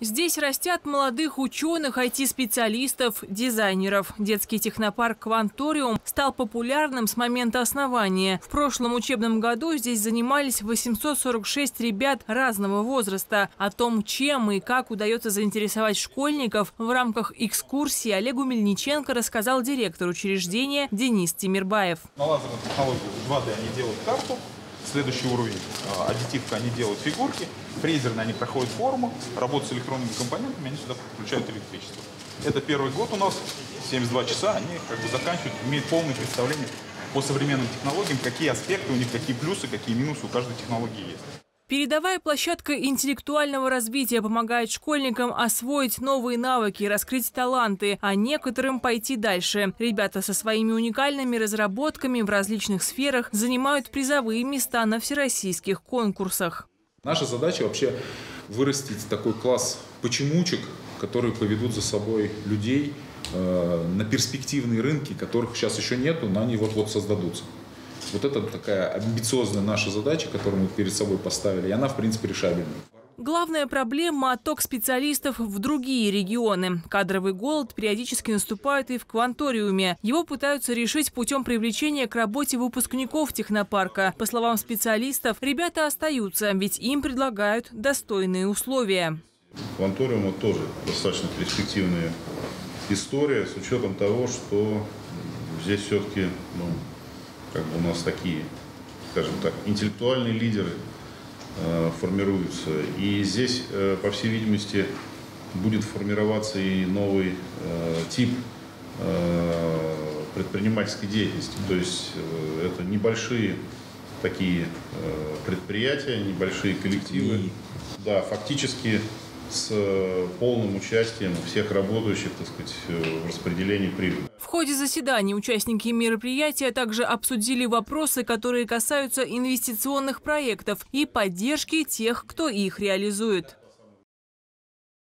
Здесь растят молодых ученых, IT-специалистов, дизайнеров. Детский технопарк «Кванториум» стал популярным с момента основания. В прошлом учебном году здесь занимались 846 ребят разного возраста. О том, чем и как удается заинтересовать школьников в рамках экскурсии Олегу Мельниченко рассказал директор учреждения Денис Тимирбаев. На лазерной технологии 2D они делают карту, следующий уровень а, аддитивка они делают фигурки, фрезерные они проходят форму, работают с электронными компонентами, они сюда подключают электричество. Это первый год у нас, 72 часа, они как бы заканчивают, имеют полное представление по современным технологиям, какие аспекты у них, какие плюсы, какие минусы у каждой технологии есть. Передовая площадка интеллектуального развития помогает школьникам освоить новые навыки, раскрыть таланты, а некоторым пойти дальше. Ребята со своими уникальными разработками в различных сферах занимают призовые места на всероссийских конкурсах. Наша задача вообще вырастить такой класс почемучек, которые поведут за собой людей э, на перспективные рынки, которых сейчас еще нету, но они вот-вот создадутся. Вот это такая амбициозная наша задача, которую мы перед собой поставили, и она, в принципе, решабельная. Главная проблема – отток специалистов в другие регионы. Кадровый голод периодически наступает и в Кванториуме. Его пытаются решить путем привлечения к работе выпускников технопарка. По словам специалистов, ребята остаются, ведь им предлагают достойные условия. Кванториум тоже достаточно перспективная история с учетом того, что здесь все-таки ну, как бы у нас такие, скажем так, интеллектуальные лидеры э, формируются. И здесь, э, по всей видимости, будет формироваться и новый э, тип э, предпринимательской деятельности. То есть э, это небольшие такие э, предприятия, небольшие коллективы. Да, фактически с э, полным участием всех работающих, так сказать, э, в распределении прибыли. В ходе заседания участники мероприятия также обсудили вопросы, которые касаются инвестиционных проектов и поддержки тех, кто их реализует.